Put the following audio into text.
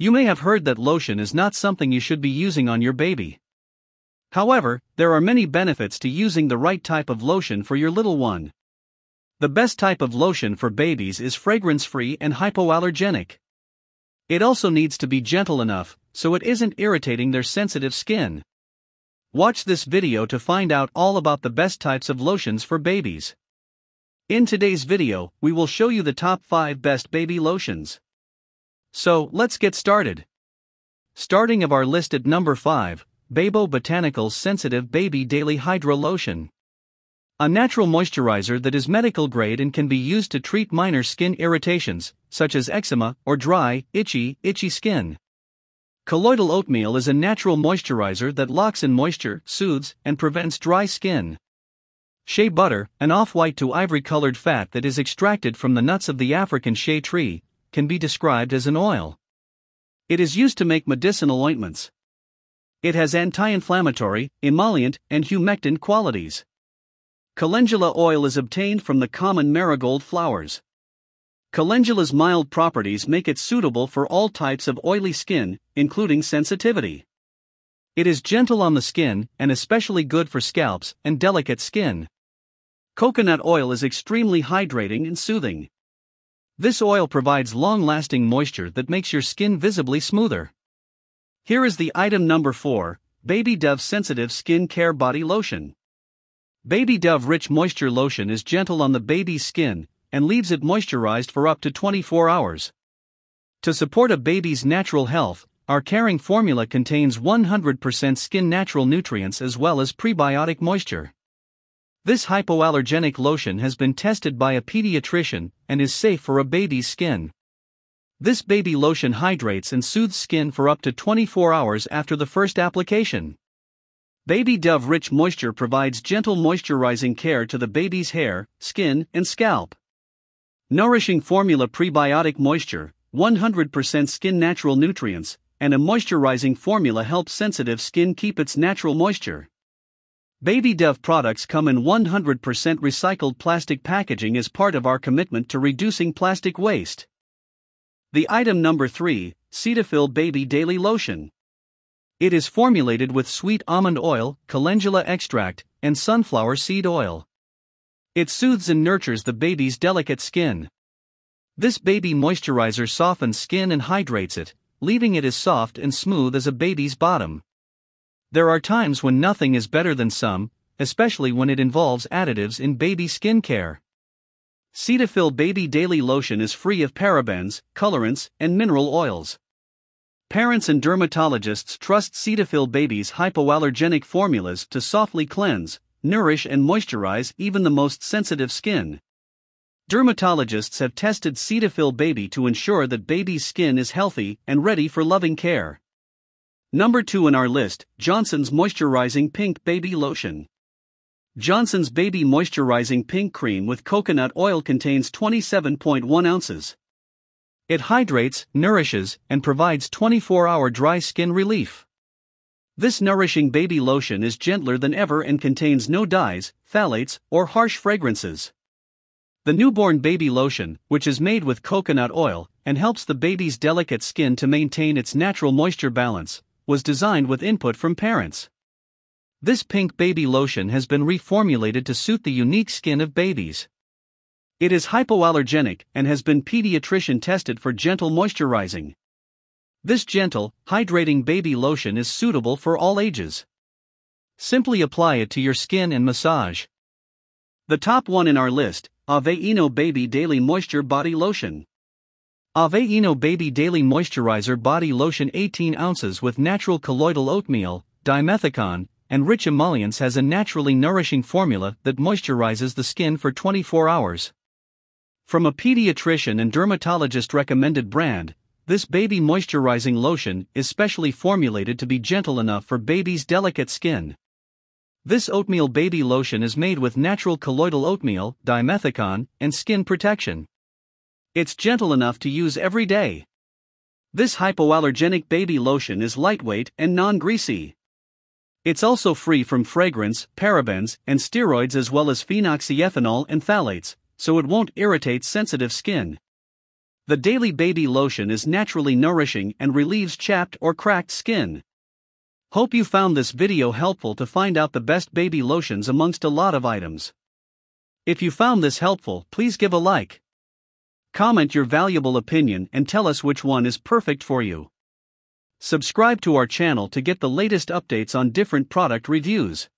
You may have heard that lotion is not something you should be using on your baby. However, there are many benefits to using the right type of lotion for your little one. The best type of lotion for babies is fragrance free and hypoallergenic. It also needs to be gentle enough so it isn't irritating their sensitive skin. Watch this video to find out all about the best types of lotions for babies. In today's video, we will show you the top 5 best baby lotions. So, let's get started. Starting of our list at number 5, Babo Botanicals Sensitive Baby Daily Hydra Lotion. A natural moisturizer that is medical grade and can be used to treat minor skin irritations, such as eczema or dry, itchy, itchy skin. Colloidal oatmeal is a natural moisturizer that locks in moisture, soothes, and prevents dry skin. Shea butter, an off white to ivory colored fat that is extracted from the nuts of the African shea tree, can be described as an oil. It is used to make medicinal ointments. It has anti inflammatory, emollient, and humectant qualities. Calendula oil is obtained from the common marigold flowers. Calendula's mild properties make it suitable for all types of oily skin, including sensitivity. It is gentle on the skin and especially good for scalps and delicate skin. Coconut oil is extremely hydrating and soothing. This oil provides long lasting moisture that makes your skin visibly smoother. Here is the item number 4 Baby Dove Sensitive Skin Care Body Lotion. Baby Dove Rich Moisture Lotion is gentle on the baby's skin and leaves it moisturized for up to 24 hours. To support a baby's natural health, our caring formula contains 100% skin natural nutrients as well as prebiotic moisture. This hypoallergenic lotion has been tested by a pediatrician and is safe for a baby's skin. This baby lotion hydrates and soothes skin for up to 24 hours after the first application. Baby Dove Rich Moisture provides gentle moisturizing care to the baby's hair, skin, and scalp. Nourishing formula prebiotic moisture, 100% skin natural nutrients, and a moisturizing formula helps sensitive skin keep its natural moisture. Baby Dove products come in 100% recycled plastic packaging as part of our commitment to reducing plastic waste. The item number 3 Cetaphil Baby Daily Lotion. It is formulated with sweet almond oil, calendula extract, and sunflower seed oil. It soothes and nurtures the baby's delicate skin. This baby moisturizer softens skin and hydrates it, leaving it as soft and smooth as a baby's bottom. There are times when nothing is better than some, especially when it involves additives in baby skincare. Cetaphil Baby Daily Lotion is free of parabens, colorants, and mineral oils. Parents and dermatologists trust Cetaphil Baby's hypoallergenic formulas to softly cleanse, nourish, and moisturize even the most sensitive skin. Dermatologists have tested Cetaphil Baby to ensure that baby's skin is healthy and ready for loving care. Number 2 in our list Johnson's Moisturizing Pink Baby Lotion. Johnson's Baby Moisturizing Pink Cream with coconut oil contains 27.1 ounces. It hydrates, nourishes, and provides 24 hour dry skin relief. This nourishing baby lotion is gentler than ever and contains no dyes, phthalates, or harsh fragrances. The newborn baby lotion, which is made with coconut oil and helps the baby's delicate skin to maintain its natural moisture balance, was designed with input from parents. This pink baby lotion has been reformulated to suit the unique skin of babies. It is hypoallergenic and has been pediatrician tested for gentle moisturizing. This gentle, hydrating baby lotion is suitable for all ages. Simply apply it to your skin and massage. The top one in our list Aveeno Baby Daily Moisture Body Lotion. Aveeno Baby Daily Moisturizer Body Lotion 18 ounces with natural colloidal oatmeal, dimethicone, and rich emollients has a naturally nourishing formula that moisturizes the skin for 24 hours. From a pediatrician and dermatologist recommended brand, this baby moisturizing lotion is specially formulated to be gentle enough for baby's delicate skin. This oatmeal baby lotion is made with natural colloidal oatmeal, dimethicone, and skin protection. It's gentle enough to use every day. This hypoallergenic baby lotion is lightweight and non greasy. It's also free from fragrance, parabens, and steroids as well as phenoxyethanol and phthalates, so it won't irritate sensitive skin. The Daily Baby Lotion is naturally nourishing and relieves chapped or cracked skin. Hope you found this video helpful to find out the best baby lotions amongst a lot of items. If you found this helpful, please give a like. Comment your valuable opinion and tell us which one is perfect for you. Subscribe to our channel to get the latest updates on different product reviews.